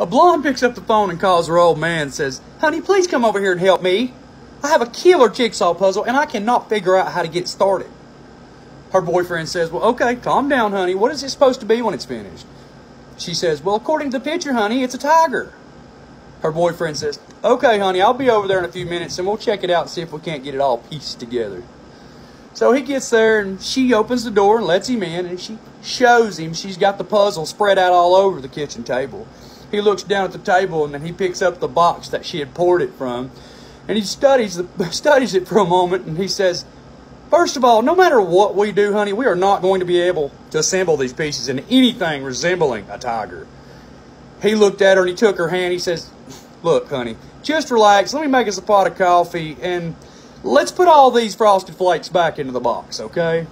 A blonde picks up the phone and calls her old man and says, Honey, please come over here and help me. I have a killer jigsaw puzzle and I cannot figure out how to get started. Her boyfriend says, Well, okay, calm down, honey. What is it supposed to be when it's finished? She says, Well, according to the picture, honey, it's a tiger. Her boyfriend says, Okay, honey, I'll be over there in a few minutes and we'll check it out and see if we can't get it all pieced together. So he gets there and she opens the door and lets him in and she shows him she's got the puzzle spread out all over the kitchen table. He looks down at the table and then he picks up the box that she had poured it from and he studies the, studies it for a moment and he says, First of all, no matter what we do, honey, we are not going to be able to assemble these pieces in anything resembling a tiger. He looked at her and he took her hand. He says, Look, honey, just relax. Let me make us a pot of coffee and let's put all these frosted flakes back into the box, okay?